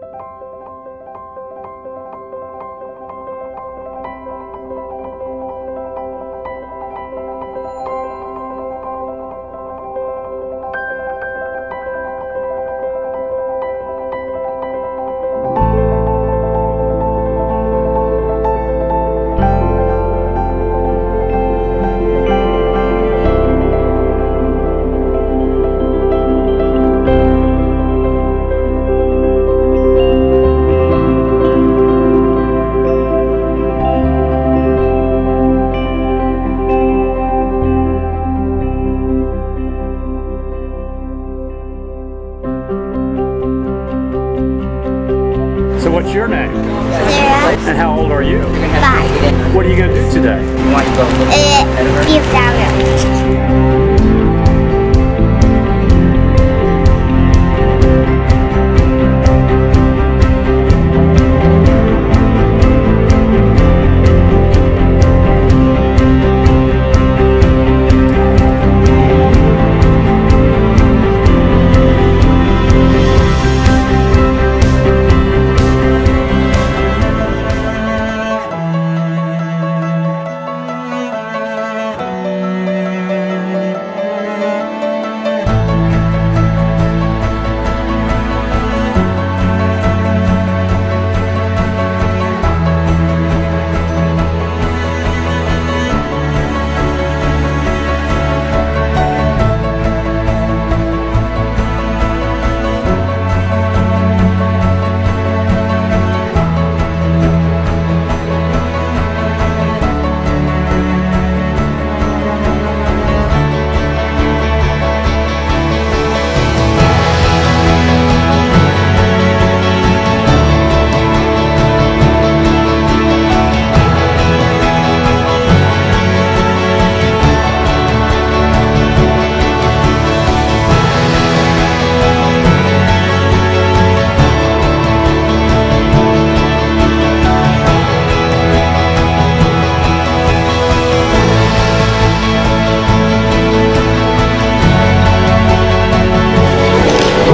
So what's your name? Sarah, And how old are you? five. What are you going to do today? Uh, give down.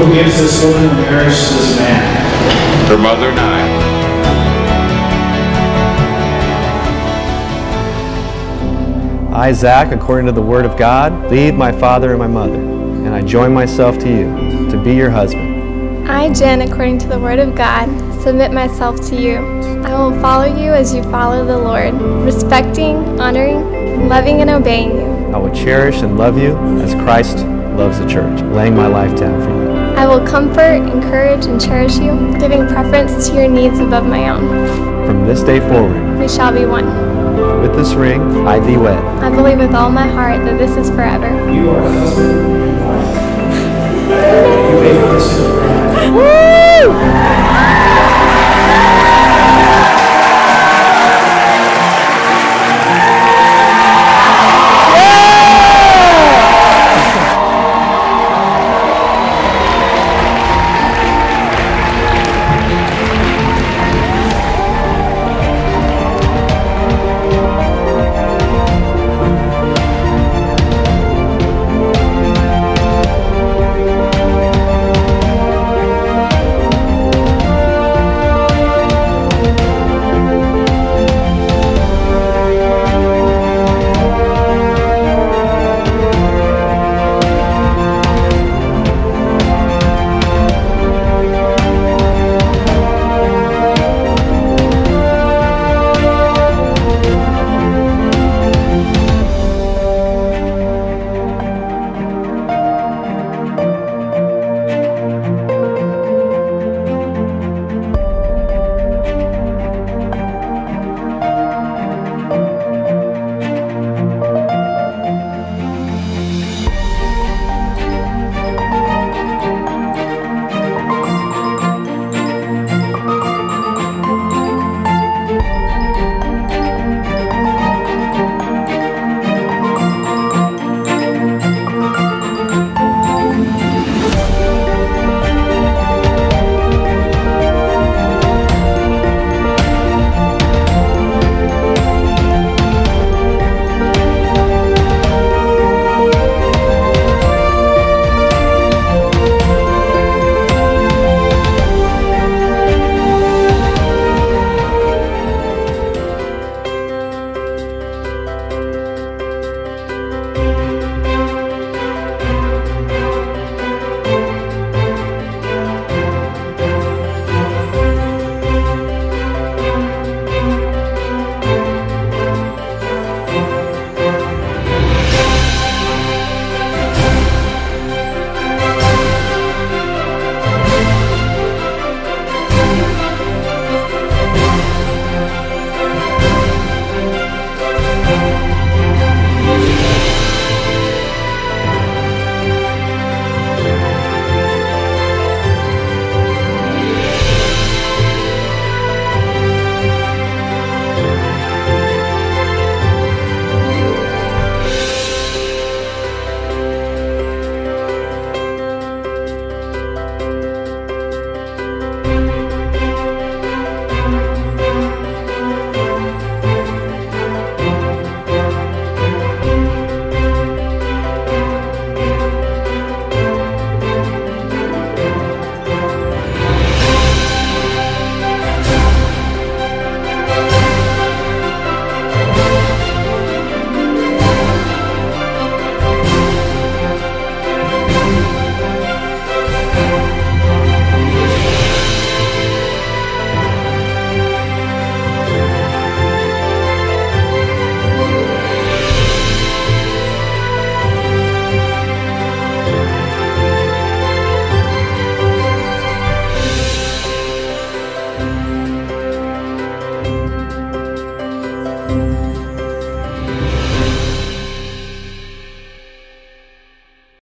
Who gives this woman and marries this man? Her mother and I. I, Zach, according to the Word of God, leave my father and my mother, and I join myself to you, to be your husband. I, Jen, according to the Word of God, submit myself to you. I will follow you as you follow the Lord, respecting, honoring, loving, and obeying you. I will cherish and love you as Christ loves the church, laying my life down for you. I will comfort, encourage, and cherish you, giving preference to your needs above my own. From this day forward, We shall be one. with this ring, I thee wed. I believe with all my heart that this is forever. You are husband and wife. You may proceed.